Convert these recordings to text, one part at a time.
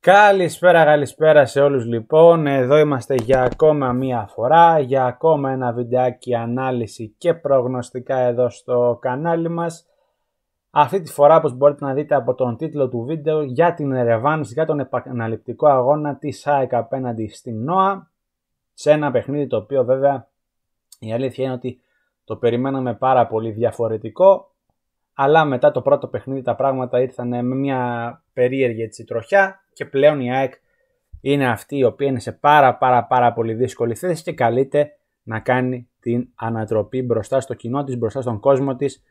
Καλησπέρα, καλησπέρα σε όλους λοιπόν. Εδώ είμαστε για ακόμα μία φορά, για ακόμα ένα βιντεάκι ανάλυση και προγνωστικά εδώ στο κανάλι μας. Αυτή τη φορά, όπως μπορείτε να δείτε από τον τίτλο του βίντεο, για την Ερεβάνς, για τον επαναληπτικό αγώνα της ΑΕΚ απέναντι στην ΝΟΑ, σε ένα παιχνίδι το οποίο βέβαια η αλήθεια είναι ότι το περιμέναμε πάρα πολύ διαφορετικό, αλλά μετά το πρώτο παιχνίδι τα πράγματα ήρθαν με μια περίεργη έτσι, τροχιά και πλέον η ΑΕΚ είναι αυτή η οποία είναι σε πάρα πάρα πάρα πολύ δύσκολη θέση και καλείται να κάνει την ανατροπή μπροστά στο κοινό της, μπροστά στον κόσμο της.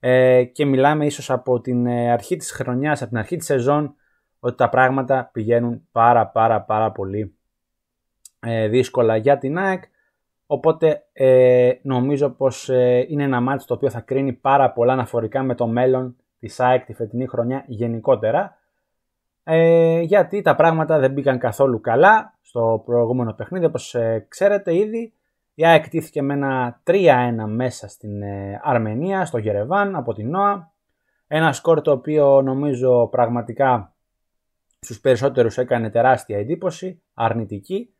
Ε, και μιλάμε ίσως από την ε, αρχή της χρονιάς, από την αρχή της σεζόν ότι τα πράγματα πηγαίνουν πάρα πάρα πάρα πολύ ε, δύσκολα για την ΑΕΚ. Οπότε ε, νομίζω πως ε, είναι ένα μάτι το οποίο θα κρίνει πάρα πολλά αναφορικά με το μέλλον της ΑΕΚ τη φετινή χρονιά γενικότερα ε, γιατί τα πράγματα δεν μπήκαν καθόλου καλά στο προηγούμενο παιχνίδι. Όπως ε, ξέρετε ήδη η ΑΕΚ τήθηκε με ένα 3-1 μέσα στην ε, Αρμενία, στο Γερεβάν από την ΝΟΑ. Ένα σκορ το οποίο νομίζω πραγματικά στους περισσότερους έκανε τεράστια εντύπωση, αρνητική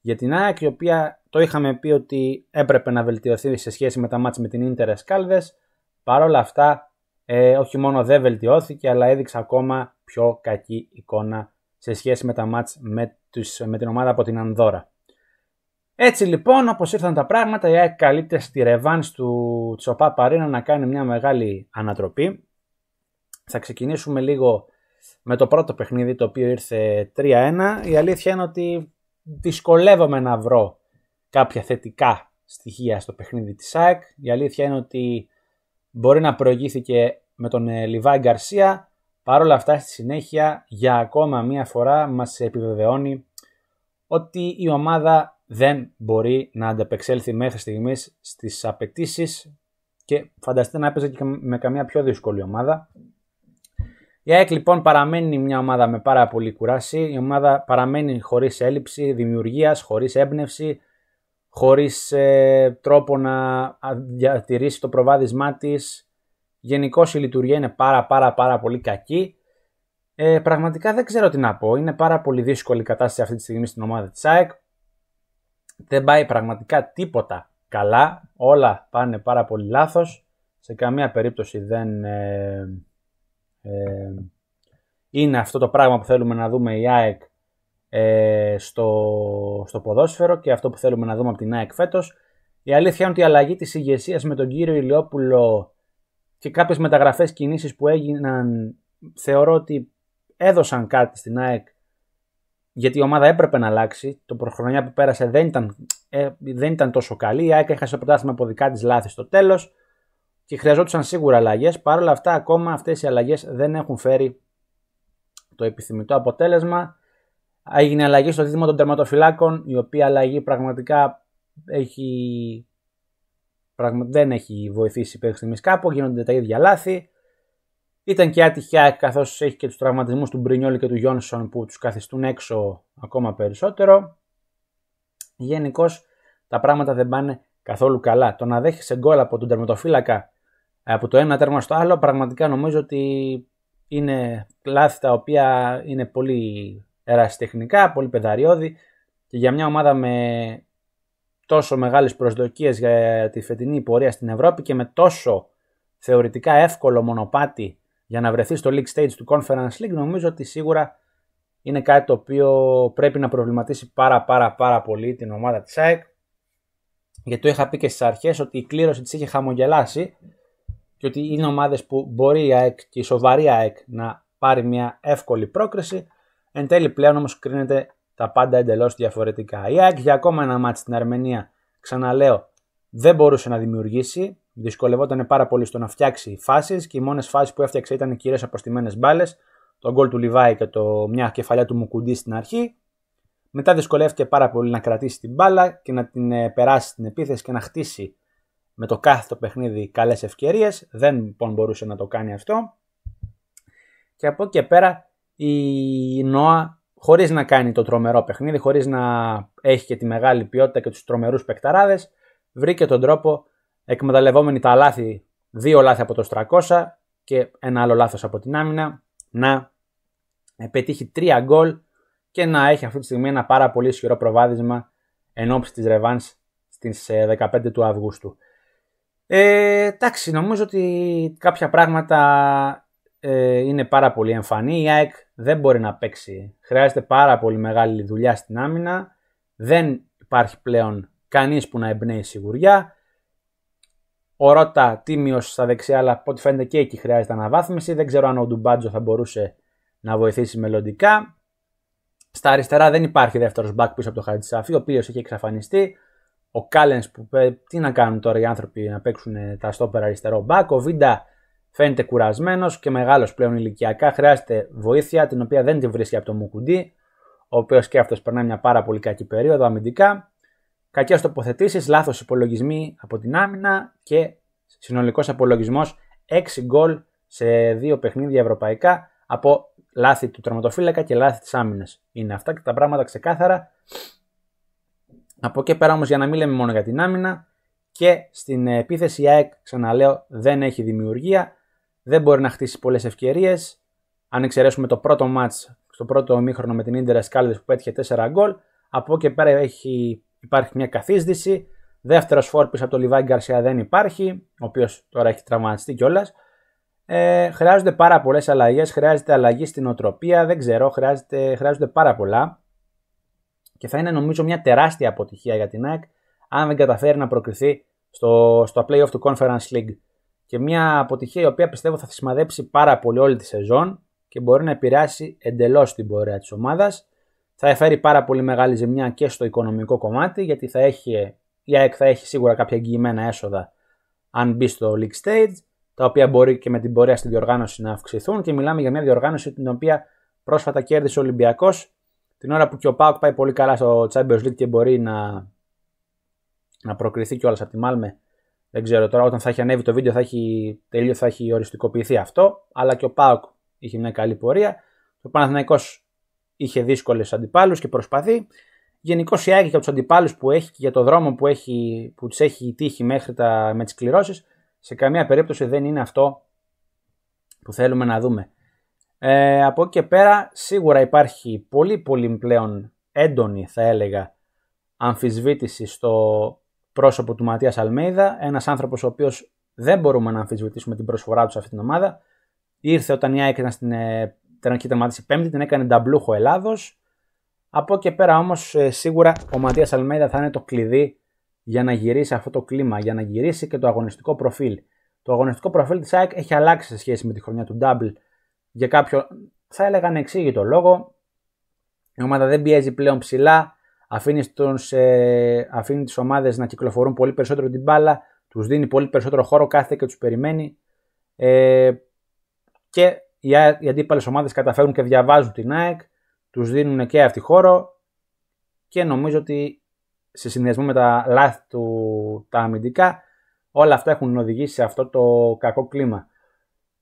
για την ΑΕΚ η οποία το είχαμε πει ότι έπρεπε να βελτιωθεί σε σχέση με τα μάτια με την Ίντερ Σκάλδες παρόλα αυτά ε, όχι μόνο δεν βελτιώθηκε αλλά έδειξε ακόμα πιο κακή εικόνα σε σχέση με τα μάτς με, τους, με την ομάδα από την Ανδώρα. Έτσι λοιπόν όπως ήρθαν τα πράγματα η ΑΕΚ καλείται στη ρεβάνς του Τσοπά Παρίνα να κάνει μια μεγάλη ανατροπή. Θα ξεκινήσουμε λίγο με το πρώτο παιχνίδι το οποίο ήρθε 3-1. Η αλήθεια είναι ότι δυσκολεύομαι να βρω κάποια θετικά στοιχεία στο παιχνίδι της ΑΕΚ. Η αλήθεια είναι ότι μπορεί να προηγήθηκε με τον ε, Λιβάη Γκαρσία. Παρ' όλα αυτά στη συνέχεια για ακόμα μία φορά μας επιβεβαιώνει ότι η ομάδα δεν μπορεί να ανταπεξέλθει μέχρι στιγμής στις απαιτήσεις και φανταστείτε να έπαιζε και με καμία πιο δύσκολη ομάδα. Η ΑΕΚ λοιπόν παραμένει μια ομάδα με πάρα πολύ κουράση. Η ομάδα παραμένει χωρίς έλλειψη δημιουργίας, χωρίς έμπνευση, χωρίς ε, τρόπο να διατηρήσει το προβάδισμά της. Γενικώ η λειτουργία είναι πάρα πάρα πάρα πολύ κακή. Ε, πραγματικά δεν ξέρω τι να πω. Είναι πάρα πολύ δύσκολη η κατάσταση αυτή τη στιγμή στην ομάδα της ΑΕΚ. Δεν πάει πραγματικά τίποτα καλά. Όλα πάνε πάρα πολύ λάθος. Σε καμία περίπτωση δεν ε, ε, είναι αυτό το πράγμα που θέλουμε να δούμε η ΑΕΚ ε, στο, στο ποδόσφαιρο και αυτό που θέλουμε να δούμε από την ΑΕΚ φέτος. Η αλήθεια είναι ότι η αλλαγή της ηγεσίας με τον κύριο Ηλιόπουλο και κάποιες μεταγραφές κινήσεις που έγιναν θεωρώ ότι έδωσαν κάτι στην ΑΕΚ γιατί η ομάδα έπρεπε να αλλάξει. Το προχρονιά που πέρασε δεν ήταν, ε, δεν ήταν τόσο καλή. Η ΑΕΚ έχασε το πρωτάθλημα από δικά της λάθη στο τέλος και χρειαζόντουσαν σίγουρα αλλαγές. Παρ' όλα αυτά, ακόμα αυτές οι αλλαγές δεν έχουν φέρει το επιθυμητό αποτέλεσμα. Έγινε αλλαγή στο δίδυμο των τερματοφυλάκων, η οποία αλλαγή πραγματικά έχει, δεν έχει βοηθήσει μέχρι στιγμής κάπου. Γίνονται τα ίδια λάθη. Ήταν και άτυχια καθώς έχει και τους τραυματισμούς του Μπρινιόλη και του Γιόνσον που τους καθιστούν έξω ακόμα περισσότερο. Γενικώς τα πράγματα δεν πάνε καθόλου καλά. Το να δέχεσαι γκολ από τον τερματοφύλακα από το ένα τέρμα στο άλλο πραγματικά νομίζω ότι είναι λάθη τα οποία είναι πολύ ερασιτεχνικά, πολύ πεδαριώδη και για μια ομάδα με τόσο μεγάλες προσδοκίες για τη φετινή πορεία στην Ευρώπη και με τόσο θεωρητικά εύκολο μονοπάτι για να βρεθεί στο League Stage του Conference League νομίζω ότι σίγουρα είναι κάτι το οποίο πρέπει να προβληματίσει πάρα πάρα πάρα πολύ την ομάδα της ΑΕΚ. Γιατί το είχα πει και στις αρχές ότι η κλήρωση της είχε χαμογελάσει και ότι είναι ομάδες που μπορεί η ΑΕΚ και η σοβαρή ΑΕΚ να πάρει μια εύκολη πρόκριση. Εν τέλει πλέον όμως κρίνεται τα πάντα εντελώς διαφορετικά. Η ΑΕΚ για ακόμα ένα μάτι στην Αρμενία, ξαναλέω, δεν μπορούσε να δημιουργήσει. Δυσκολευόταν πάρα πολύ στο να φτιάξει φάσεις και οι μόνες φάσεις που έφτιαξε ήταν κυρίω αποστημένες μπάλες. Το γκολ του Λιβάη και το μια κεφαλιά του Μουκουντή στην αρχή. Μετά δυσκολεύτηκε πάρα πολύ να κρατήσει την μπάλα και να την ε, περάσει στην επίθεση και να χτίσει με το κάθε το παιχνίδι καλές ευκαιρίες. Δεν λοιπόν μπορούσε να το κάνει αυτό. Και από εκεί και πέρα η Νόα χωρίς να κάνει το τρομερό παιχνίδι, χωρίς να έχει και τη μεγάλη ποιότητα και τους τρομερούς παικταράδες, βρήκε τον τρόπο εκμεταλλευόμενη τα λάθη, δύο λάθη από το 300 και ένα άλλο λάθος από την άμυνα, να να πετύχει τρία γκολ και να έχει αυτή τη στιγμή ένα πάρα πολύ ισχυρό προβάδισμα εν ώψη της Ρεβάνς στις 15 του Αυγούστου. Ε, εντάξει, νομίζω ότι κάποια πράγματα ε, είναι πάρα πολύ εμφανή. Η ΑΕΚ δεν μπορεί να παίξει. Χρειάζεται πάρα πολύ μεγάλη δουλειά στην άμυνα. Δεν υπάρχει πλέον κανείς που να εμπνέει σιγουριά. Ο Ρώτα τίμιος στα δεξιά, αλλά από ό,τι φαίνεται και εκεί χρειάζεται αναβάθμιση. Δεν ξέρω αν ο Ντουμπάτζο θα μπορούσε να βοηθήσει μελλοντικά. Στα αριστερά δεν υπάρχει δεύτερος μπακ πίσω από το Χατζησαφή, ο οποίος έχει εξαφανιστεί. Ο Κάλενς που τι να κάνουν τώρα οι άνθρωποι να παίξουν τα στόπερα αριστερό μπακ. Ο Βίντα φαίνεται κουρασμένος και μεγάλος πλέον ηλικιακά. Χρειάζεται βοήθεια την οποία δεν τη βρίσκει από το Μουκουντή, ο οποίος και αυτός περνάει μια πάρα πολύ κακή περίοδο αμυντικά. Κακές τοποθετήσεις, λάθος υπολογισμοί από την άμυνα και συνολικός απολογισμός 6 γκολ σε δύο παιχνίδια ευρωπαϊκά από λάθη του τερματοφύλακα και λάθη της άμυνας. Είναι αυτά και τα πράγματα ξεκάθαρα. Από εκεί πέρα όμως, για να μην λέμε μόνο για την άμυνα, και στην επίθεση η ΑΕΚ, ξαναλέω, δεν έχει δημιουργία, δεν μπορεί να χτίσει πολλές ευκαιρίες. Αν εξαιρέσουμε το πρώτο μάτς στο πρώτο ομίχρονο με την Ίντερ Σκάλδε που πέτυχε 4 γκολ, από εκεί πέρα έχει, υπάρχει μια καθίσδυση. Δεύτερος φόρπης από το Λιβάη Γκαρσία δεν υπάρχει, ο οποίος τώρα έχει τραυματιστεί κιόλας. Ε, χρειάζονται πάρα πολλές αλλαγές, χρειάζεται αλλαγή στην οτροπία, δεν ξέρω, χρειάζεται, χρειάζονται πάρα πολλά. Και θα είναι νομίζω μια τεράστια αποτυχία για την ΑΕΚ αν δεν καταφέρει να προκριθεί στο, στο playoff του Conference League. Και μια αποτυχία η οποία πιστεύω θα σημαδέψει πάρα πολύ όλη τη σεζόν και μπορεί να επηρεάσει εντελώς την πορεία της ομάδας. Θα εφέρει πάρα πολύ μεγάλη ζημιά και στο οικονομικό κομμάτι γιατί θα έχει, η ΑΕΚ θα έχει σίγουρα κάποια εγγυημένα έσοδα αν μπει στο League Stage τα οποία μπορεί και με την πορεία στη διοργάνωση να αυξηθούν και μιλάμε για μια διοργάνωση την οποία πρόσφατα κέρδισε ο Ολυμπιακός την ώρα που και ο Πάουκ πάει πολύ καλά στο Champions League και μπορεί να, να προκριθεί κιόλας από τη Μάλμε. Δεν ξέρω τώρα, όταν θα έχει ανέβει το βίντεο θα έχει, τελείως θα έχει οριστικοποιηθεί αυτό. Αλλά και ο Πάουκ είχε μια καλή πορεία. Ο Παναθηναϊκός είχε δύσκολες αντιπάλους και προσπαθεί. Γενικώς η Άκη για τους αντιπάλους που έχει και για το δρόμο που, έχει, που τους έχει τύχει μέχρι τα, με τις κληρώσεις σε καμία περίπτωση δεν είναι αυτό που θέλουμε να δούμε. Ε, από εκεί και πέρα σίγουρα υπάρχει πολύ πολύ πλέον έντονη θα έλεγα αμφισβήτηση στο πρόσωπο του Ματίας Αλμέιδα, ένας άνθρωπος ο οποίος δεν μπορούμε να αμφισβητήσουμε την προσφορά του σε αυτήν την ομάδα. Ήρθε όταν η ΑΕΚ ήταν στην ε, τερματική τερματίση πέμπτη, την έκανε νταμπλούχο Ελλάδος. Από εκεί και πέρα όμως ε, σίγουρα ο Ματίας Αλμέιδα θα είναι το κλειδί για να γυρίσει αυτό το κλίμα, για να γυρίσει και το αγωνιστικό προφίλ. Το αγωνιστικό προφίλ της ΑΕΚ έχει αλλάξει σε σχέση με τη χρονιά του Double για κάποιο, θα έλεγα ανεξήγητο λόγο. Η ομάδα δεν πιέζει πλέον ψηλά, αφήνεις, τους, ε, αφήνει τις ομάδες να κυκλοφορούν πολύ περισσότερο την μπάλα, τους δίνει πολύ περισσότερο χώρο, κάθε και τους περιμένει. Ε, και οι, οι αντίπαλες ομάδες καταφέρουν και διαβάζουν την ΑΕΚ, τους δίνουν και αυτή χώρο και νομίζω ότι σε συνδυασμό με τα λάθη του τα αμυντικά, όλα αυτά έχουν οδηγήσει σε αυτό το κακό κλίμα.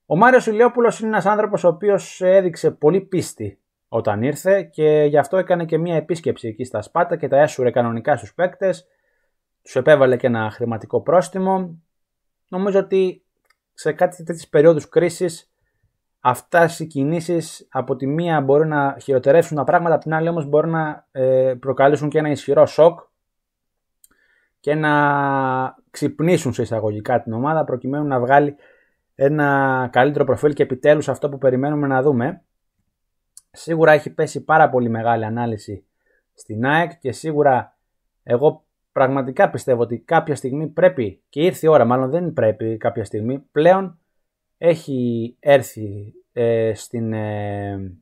Ο Μάριος Ηλιόπουλος είναι ένας άνθρωπος ο οποίος έδειξε πολύ πίστη όταν ήρθε και γι' αυτό έκανε και μια επίσκεψη εκεί στα Σπάτα και τα έσουρε κανονικά στους παίκτες, τους επέβαλε και ένα χρηματικό πρόστιμο. Νομίζω ότι σε κάτι τέτοιες περίοδους κρίσης αυτά οι κινήσεις από τη μία μπορεί να χειροτερεύσουν τα πράγματα, από την άλλη όμως μπορεί να ε, προκαλέσουν και ένα ισχυρό σοκ και να ξυπνήσουν σε εισαγωγικά την ομάδα προκειμένου να βγάλει ένα καλύτερο προφίλ και επιτέλους αυτό που περιμένουμε να δούμε. Σίγουρα έχει πέσει πάρα πολύ μεγάλη ανάλυση στην ΑΕΚ και σίγουρα εγώ πραγματικά πιστεύω ότι κάποια στιγμή πρέπει και ήρθε η ώρα, μάλλον δεν πρέπει κάποια στιγμή, πλέον έχει έρθει ε, στην... Ε,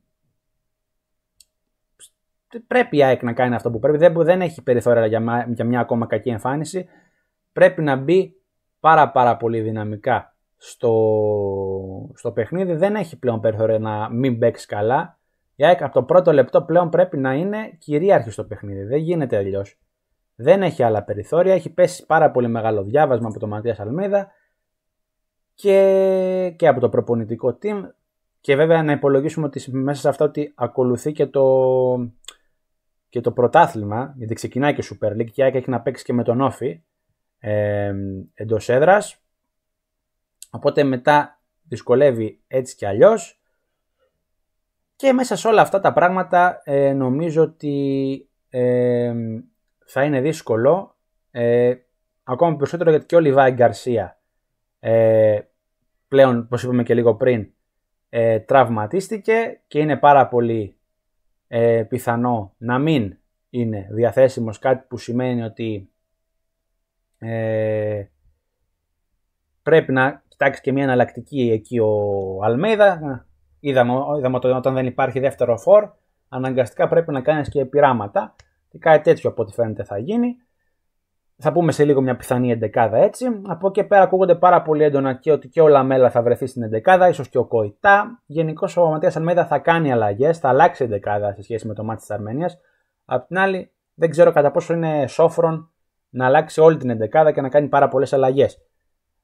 πρέπει η ΑΕΚ να κάνει αυτό που πρέπει, δεν, δεν έχει περιθώρια για, για μια ακόμα κακή εμφάνιση, πρέπει να μπει πάρα πάρα πολύ δυναμικά στο, στο παιχνίδι, δεν έχει πλέον περιθώρια να μην παίξει καλά, η ΑΕΚ από το πρώτο λεπτό πλέον πρέπει να είναι κυρίαρχη στο παιχνίδι. Δεν γίνεται αλλιώς. Δεν έχει άλλα περιθώρια. Έχει πέσει πάρα πολύ μεγάλο διάβασμα από τον Ματίας Αλμίδα και, και από το προπονητικό team. Και βέβαια να υπολογίσουμε ότι μέσα σε αυτό ότι ακολουθεί και το, και το πρωτάθλημα, γιατί ξεκινάει και Super League και η ΑΕΚ έχει να παίξει και με τον Όφη ε, εντός έδρας. Οπότε μετά δυσκολεύει έτσι κι αλλιώς και Και μέσα σε όλα αυτά τα πράγματα ε, νομίζω ότι ε, θα είναι δύσκολο, ε, ακόμα περισσότερο γιατί και ο Λιβάη Γκαρσία ε, πλέον, όπως είπαμε και λίγο πριν, ε, τραυματίστηκε και είναι πάρα πολύ ε, πιθανό να μην είναι διαθέσιμος κάτι που σημαίνει ότι ε, πρέπει να κοιτάξει και μια εναλλακτική εκεί ο Αλμέιδα. Είδαμε, είδαμε ότι όταν δεν υπάρχει δεύτερο φόρ, αναγκαστικά πρέπει να κάνεις και πειράματα και κάτι τέτοιο από ό,τι φαίνεται θα γίνει. Θα πούμε σε λίγο μια πιθανή εντεκάδα έτσι. Από εκεί πέρα ακούγονται πάρα πολύ έντονα και ότι και ο Λαμέλα θα βρεθεί στην εντεκάδα, ίσως και ο Κοϊτά. Γενικώς ο Ματίας Αλμέδα θα κάνει αλλαγές, θα αλλάξει η εντεκάδα σε σχέση με το μάτι της Αρμενία. Απ' την άλλη, δεν ξέρω κατά πόσο είναι σόφρον να αλλάξει όλη την εντεκάδα και να κάνει πάρα πολλές αλλαγές.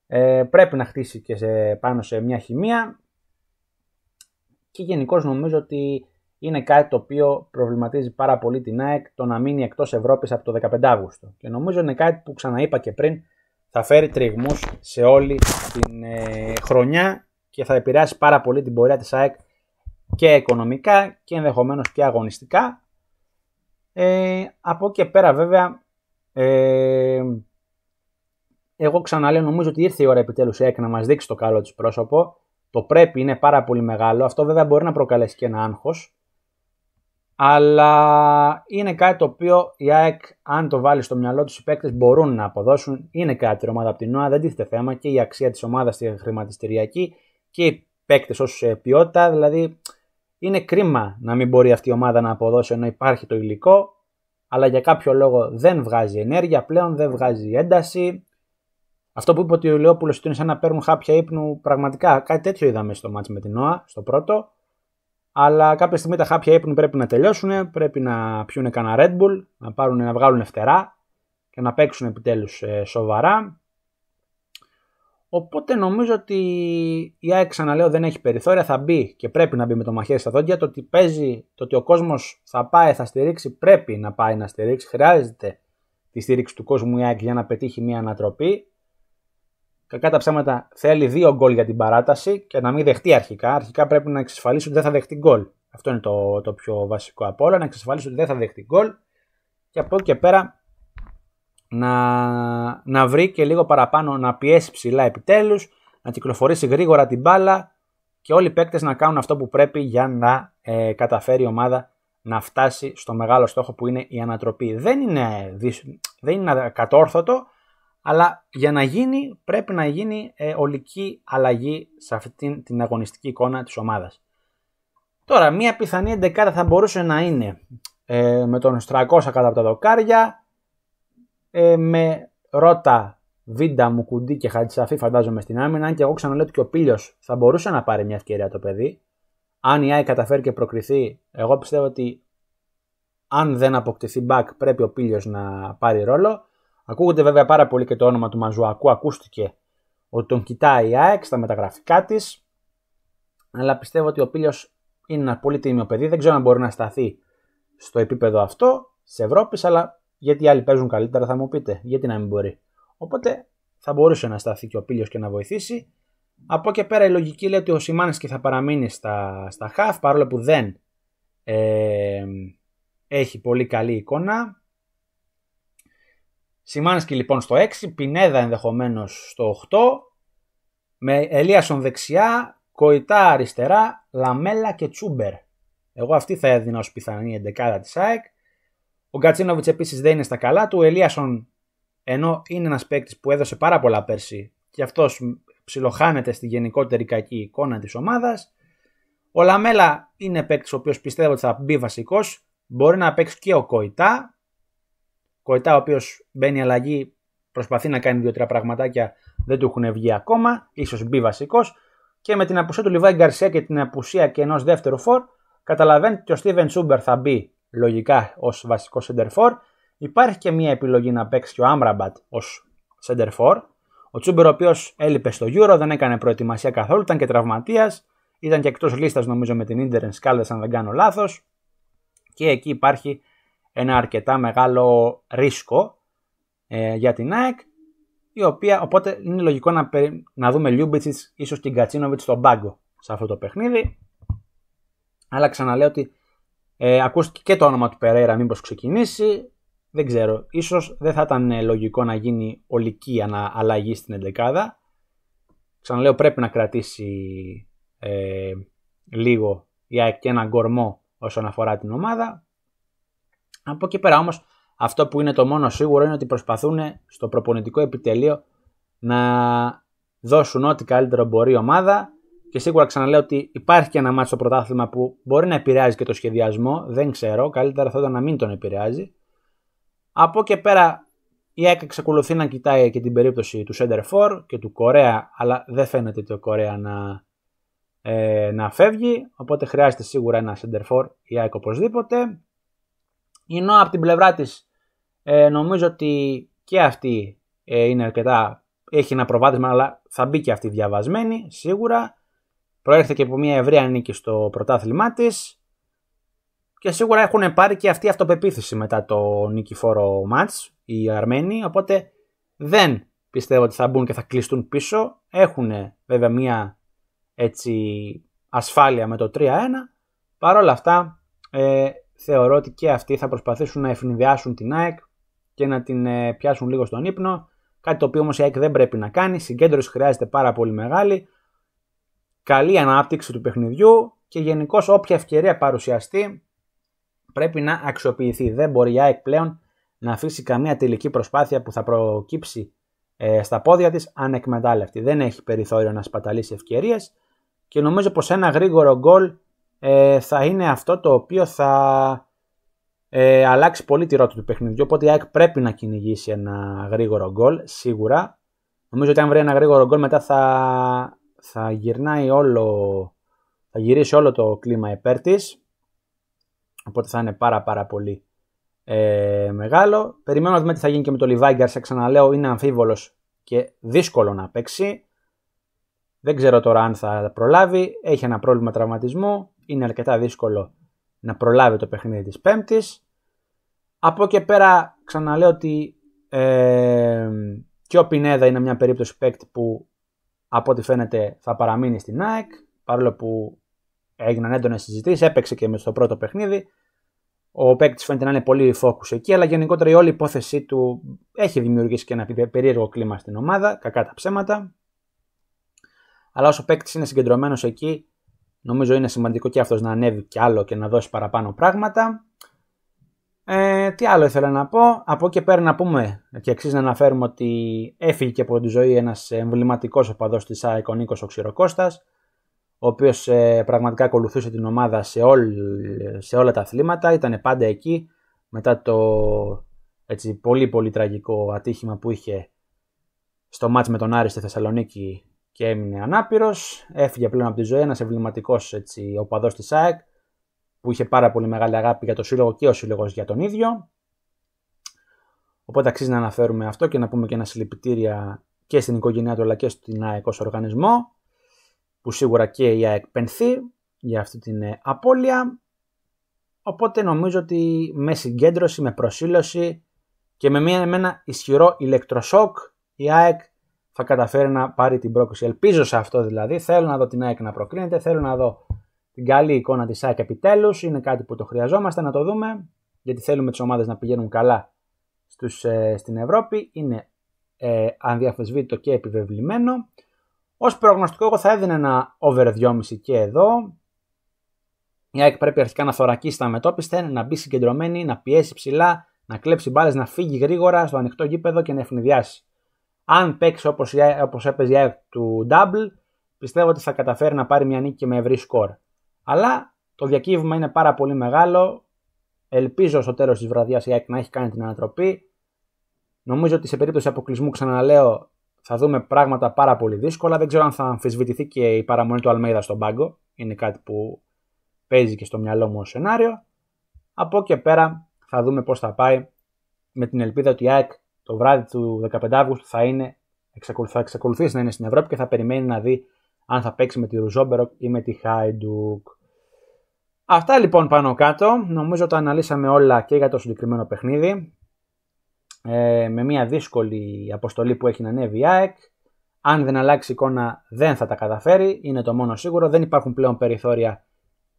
Ε, πρέπει να χτίσει και σε, πάνω σε μια χημεία. Και γενικώς νομίζω ότι είναι κάτι το οποίο προβληματίζει πάρα πολύ την ΑΕΚ το να μείνει εκτός Ευρώπης από το 15 Αύγουστο. Και νομίζω είναι κάτι που ξαναείπα και πριν θα φέρει τριγμούς σε όλη την ε, χρονιά και θα επηρεάσει πάρα πολύ την πορεία της ΑΕΚ και οικονομικά και ενδεχομένως και αγωνιστικά. Ε, από εκεί και πέρα βέβαια ε, εγώ ξαναλέω νομίζω ότι ήρθε η ώρα επιτέλους η ΑΕΚ να μας δείξει το καλό της πρόσωπο. Το πρέπει είναι πάρα πολύ μεγάλο. Αυτό βέβαια μπορεί να προκαλέσει και ένα άγχος αλλά είναι κάτι το οποίο η ΑΕΚ, αν το βάλει στο μυαλό τους, οι παίκτες μπορούν να αποδώσουν. Είναι κάτι ομάδα από την ΝΟΑ, δεν τίθεται θέμα και η αξία της ομάδας στη χρηματιστηριακή και οι παίκτες ως ε, ποιότητα. Δηλαδή, είναι κρίμα να μην μπορεί αυτή η ομάδα να αποδώσει ενώ υπάρχει το υλικό, αλλά για κάποιο λόγο δεν βγάζει ενέργεια πλέον, δεν βγάζει ένταση. Αυτό που είπε ότι ο Λεόπουλο είναι σαν να παίρνουν χάπια ύπνου, πραγματικά κάτι τέτοιο είδαμε στο μάτς με την ΝΟΑ, στο πρώτο. Αλλά κάποια στιγμή τα χάπια ύπνου πρέπει να τελειώσουν, πρέπει να πιούν κανένα Red Bull, να, πάρουν, να βγάλουν φτερά και να παίξουν επιτέλους ε, σοβαρά. Οπότε νομίζω ότι η ΑΕΚ ξαναλέω δεν έχει περιθώρια, θα μπει και πρέπει να μπει με το μαχαίρι στα δόντια. Το ότι παίζει, το ότι ο κόσμος θα πάει, θα στηρίξει, πρέπει να πάει να στηρίξει. Χρειάζεται τη στήριξη του κόσμου η ΑΕΚ για να πετύχει μια ανατροπή. Κακά τα ψέματα θέλει δύο γκολ για την παράταση και να μην δεχτεί αρχικά. Αρχικά πρέπει να εξασφαλίσει ότι δεν θα δεχτεί γκολ. Αυτό είναι το, το πιο βασικό από όλα. Να εξασφαλίσει ότι δεν θα δεχτεί γκολ και από εκεί και πέρα να, να βρει και λίγο παραπάνω να πιέσει ψηλά επιτέλους, να κυκλοφορήσει γρήγορα την μπάλα και όλοι οι παίκτες να κάνουν αυτό που πρέπει για να ε, καταφέρει η ομάδα να φτάσει στο μεγάλο στόχο που είναι η ανατροπή. Δεν είναι, δεν είναι ακατόρθωτο, αλλά για να γίνει πρέπει να γίνει ε, ολική αλλαγή σε αυτή την αγωνιστική εικόνα της ομάδας. Τώρα, μία πιθανή εντεκάδα θα μπορούσε να είναι ε, με τον Στρακώσα κατά από τα δοκάρια, ε, με Ρότα, Βίντα, Μουκουντή και Χατσαφή φαντάζομαι στην άμυνα, αν και εγώ ξαναλέω ότι και ο Πίλιος θα μπορούσε να πάρει μια ευκαιρία το παιδί. Αν η Άι καταφέρει και προκριθεί, εγώ πιστεύω ότι αν δεν αποκτηθεί back πρέπει ο Πίλιος να πάρει ρόλο. Ακούγονται βέβαια πάρα πολύ και το όνομα του Μαζουακού. Ακούστηκε ότι τον κοιτάει η ΑΕΚ στα μεταγραφικά της. Αλλά πιστεύω ότι ο Πίλιο είναι ένα πολύ τίμιο παιδί. Δεν ξέρω αν μπορεί να σταθεί στο επίπεδο αυτό της Ευρώπης, αλλά γιατί οι άλλοι παίζουν καλύτερα θα μου πείτε. Γιατί να μην μπορεί. Οπότε θα μπορούσε να σταθεί και ο Πίλιο και να βοηθήσει. Από εκεί πέρα η λογική λέει ότι ο Σιμάνσκι θα παραμείνει στα, στα χαφ παρόλο που δεν ε, έχει πολύ καλή εικόνα. Σιμάνσκι λοιπόν στο 6, Πινέδα ενδεχομένως στο 8, με Ελίασον δεξιά, Κοϊτά αριστερά, Λαμέλα και Τσούμπερ. Εγώ αυτή θα έδινα ως πιθανή εντεκάδα της ΑΕΚ. Ο Γκατσίνοβιτς επίσης δεν είναι στα καλά του. Ο Ελίασον ενώ είναι ένας παίκτης που έδωσε πάρα πολλά πέρσι και αυτός ψιλοχάνεται στη γενικότερη κακή εικόνα της ομάδας. Ο Λαμέλα είναι παίκτης ο οποίος πιστεύω ότι θα μπει βασικός. Μπορεί να παίξει και ο Κοϊτά Κοϊτά, ο οποίος μπαίνει αλλαγή, προσπαθεί να κάνει δύο-τρία πραγματάκια, δεν του έχουν βγει ακόμα, ίσως μπει βασικός. Και με την απουσία του Λιβάη Γκαρσία και την απουσία και ενός δεύτερου φορ, καταλαβαίνετε ότι ο Στίβεν Σούμπερ θα μπει λογικά ως βασικός σεντερφόρ. Υπάρχει και μια επιλογή να παίξει και ο Άμραμπατ ως σεντερφόρ. Ο Τσούμπερ, ο οποίος έλειπε στο Euro, δεν έκανε προετοιμασία καθόλου, ήταν και τραυματίας. Ήταν και εκτός λίστας νομίζω με την Ιντερεν Σκάλδες, αν δεν κάνω λάθος. Και εκεί υπάρχει ένα αρκετά μεγάλο ρίσκο ε, για την ΑΕΚ η οποία οπότε είναι λογικό να, να δούμε Λιούμπιτσιτς ίσως και Γκατσίνοβιτς στον πάγκο σε αυτό το παιχνίδι Αλλά ξαναλέω ότι ε, ακούστηκε και το όνομα του Περέρα μήπως ξεκινήσει. Δεν ξέρω, ίσως δεν θα ήταν ε, λογικό να γίνει ολική αλλαγή στην εντεκάδα. Ξαναλέω πρέπει να κρατήσει ε, λίγο για και ένα γκορμό όσον αφορά την ομάδα. Από εκεί πέρα όμως αυτό που είναι το μόνο σίγουρο είναι ότι προσπαθούν στο προπονητικό επιτελείο να δώσουν ό,τι καλύτερο μπορεί η ομάδα και σίγουρα ξαναλέω ότι υπάρχει και ένα μάτι στο πρωτάθλημα που μπορεί να επηρεάζει και το σχεδιασμό. Δεν ξέρω. Καλύτερα θα ήταν να μην τον επηρεάζει. Από εκεί πέρα η ΑΕΚ εξακολουθεί να κοιτάει και την περίπτωση του Center 4 και του Κορέα, αλλά δεν φαίνεται το Κορέα να, ε, να φεύγει. Οπότε χρειάζεται σίγουρα ένα Center 4 η ΑΕΚ οπωσδήποτε. Ενώ από την πλευρά της ε, νομίζω ότι και αυτή ε, είναι αρκετά. Έχει ένα προβάδισμα, αλλά θα μπει και αυτή διαβασμένη σίγουρα προέρχεται και από μια ευρεία νίκη στο πρωτάθλημά της. Και σίγουρα έχουν πάρει και αυτή αυτοπεποίθηση μετά το νικηφόρο μάτς οι Αρμένοι, οπότε δεν πιστεύω ότι θα μπουν και θα κλειστούν πίσω. Έχουν βέβαια μια έτσι ασφάλεια με το 3-1. Παρ' όλα αυτά ε, θεωρώ ότι και αυτοί θα προσπαθήσουν να ευνηδιάσουν την ΑΕΚ και να την ε, πιάσουν λίγο στον ύπνο. Κάτι το οποίο όμως η ΑΕΚ δεν πρέπει να κάνει. Συγκέντρωση χρειάζεται πάρα πολύ μεγάλη καλή ανάπτυξη του παιχνιδιού και γενικώς όποια ευκαιρία παρουσιαστεί πρέπει να αξιοποιηθεί. Δεν μπορεί η ΑΕΚ πλέον να αφήσει καμία τελική προσπάθεια που θα προκύψει ε, στα πόδια της ανεκμετάλλευτη. Δεν έχει περιθώριο να σπαταλήσει ευκαιρίες και νομίζω πως ένα γρήγορο γκολ ε, θα είναι αυτό το οποίο θα ε, αλλάξει πολύ τη ρότα του παιχνιδιού. Οπότε η ΑΕΚ πρέπει να κυνηγήσει ένα γρήγορο γκολ σίγουρα. Νομίζω ότι αν βρει ένα γρήγορο γκολ μετά θα θα γυρνάει όλο, θα γυρίσει όλο το κλίμα υπέρ της, οπότε θα είναι πάρα πάρα πολύ ε, μεγάλο. Περιμένω να δούμε τι θα γίνει και με το Λιβάγκαρ, σε ξαναλέω είναι αμφίβολος και δύσκολο να παίξει. Δεν ξέρω τώρα αν θα προλάβει, έχει ένα πρόβλημα τραυματισμού, είναι αρκετά δύσκολο να προλάβει το παιχνίδι της Πέμπτης. Από και πέρα ξαναλέω ότι ε, και ο Πινέδα είναι μια περίπτωση παίκτη που από ό,τι φαίνεται θα παραμείνει στην ΑΕΚ, παρόλο που έγιναν έντονες συζητήσεις, έπαιξε και με στο πρώτο παιχνίδι. Ο παίκτης φαίνεται να είναι πολύ focus εκεί, αλλά γενικότερα η όλη υπόθεσή του έχει δημιουργήσει και ένα περίεργο κλίμα στην ομάδα, κακά τα ψέματα. Αλλά όσο παίκτης είναι συγκεντρωμένος εκεί, νομίζω είναι σημαντικό και αυτός να ανέβει κι άλλο και να δώσει παραπάνω πράγματα. Ε, τι άλλο ήθελα να πω. Από εκεί πέρα να πούμε και αξίζει να αναφέρουμε ότι έφυγε και από τη ζωή ένας εμβληματικός οπαδός της ΑΕΚ, ο Νίκος Οξυροκώστας, ο οποίος ε, πραγματικά ακολουθούσε την ομάδα σε, σε όλα τα αθλήματα. Ήταν πάντα εκεί μετά το έτσι, πολύ πολύ τραγικό ατύχημα που είχε στο μάτς με τον Άρη στη Θεσσαλονίκη και έμεινε ανάπηρος. Έφυγε πλέον από τη ζωή ένας εμβληματικός οπαδός της ΑΕΚ που είχε πάρα πολύ μεγάλη αγάπη για το σύλλογο και ο σύλλογος για τον ίδιο. Οπότε αξίζει να αναφέρουμε αυτό και να πούμε και ένα συλληπιτήρια και στην οικογένειά του αλλά και στην ΑΕΚ ως οργανισμό που σίγουρα και η ΑΕΚ πενθεί για αυτή την ε, απώλεια. Οπότε νομίζω ότι με συγκέντρωση, με προσήλωση και με, μια, με ένα ισχυρό ηλεκτροσόκ η ΑΕΚ θα καταφέρει να πάρει την πρόκληση. Ελπίζω σε αυτό δηλαδή. Θέλω να δω την ΑΕΚ να προκρίνεται, θέλω να δω την καλή εικόνα της ΑΕΚ επιτέλους. Είναι κάτι που το χρειαζόμαστε να το δούμε γιατί θέλουμε τις ομάδες να πηγαίνουν καλά στους, ε, στην Ευρώπη. Είναι ε, ανδιαφεσβήτητο και επιβεβλημένο. Ω προγνωστικό εγώ θα έδινα ένα over 2,5 και εδώ. Η ΑΕΚ πρέπει αρχικά να θωρακίσει τα μετόπιστε, να μπει συγκεντρωμένη, να πιέσει ψηλά, να κλέψει μπάλες, να φύγει γρήγορα στο ανοιχτό γήπεδο και να ευνηδιάσει. Αν παίξει όπως όπως έπαιζε η ΑΕΚ του double, πιστεύω ότι θα καταφέρει να πάρει μια νίκη με ευρύ σκορ. Αλλά το διακύβημα είναι πάρα πολύ μεγάλο. Ελπίζω στο τέλος της βραδιάς η ΑΕΚ να έχει κάνει την ανατροπή. Νομίζω ότι σε περίπτωση αποκλεισμού, ξαναλέω, θα δούμε πράγματα πάρα πολύ δύσκολα. Δεν ξέρω αν θα αμφισβητηθεί και η παραμονή του Αλμέιδα στον πάγκο. Είναι κάτι που παίζει και στο μυαλό μου ως σενάριο. Από εκεί πέρα θα δούμε πώς θα πάει με την ελπίδα ότι η ΑΕΚ το βράδυ του 15 Αύγουστου θα, είναι, θα εξακολουθήσει να είναι στην Ευρώπη και θα περιμένει να δει αν θα παίξει με τη Ρουζόμπεροκ ή με τη Χάιντουκ. Αυτά λοιπόν πάνω κάτω. Νομίζω το αναλύσαμε όλα και για το συγκεκριμένο παιχνίδι. Ε, με μια δύσκολη αποστολή που έχει να ανέβει η ΑΕΚ. Αν δεν αλλάξει εικόνα δεν θα τα καταφέρει. Είναι το μόνο σίγουρο. Δεν υπάρχουν πλέον περιθώρια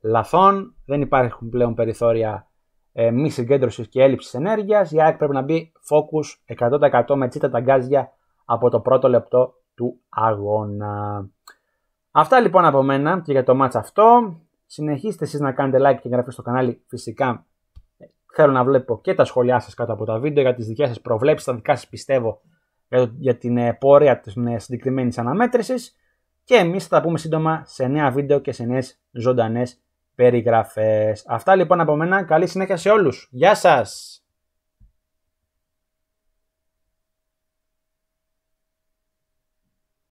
λαθών, δεν υπάρχουν πλέον περιθώρια ε, μη συγκέντρωσης και έλλειψης ενέργειας. Η ΑΕΚ πρέπει να μπει focus 100% με τσίτα τα γκάζια από το πρώτο λεπτό του αγώνα. Αυτά λοιπόν από μένα και για το μάτς αυτό. Συνεχίστε εσείς να κάνετε like και εγγραφή στο κανάλι φυσικά. Θέλω να βλέπω και τα σχόλιά σας κάτω από τα βίντεο για τις δικές σας προβλέψεις, τα δικά σας πιστεύω για την ε, πορεία της ε, συγκεκριμένης αναμέτρησης και εμείς θα τα πούμε σύντομα σε νέα βίντεο και σε νέες ζωντανές περιγραφές. Αυτά λοιπόν από μένα. Καλή συνέχεια σε όλους. Γεια σας!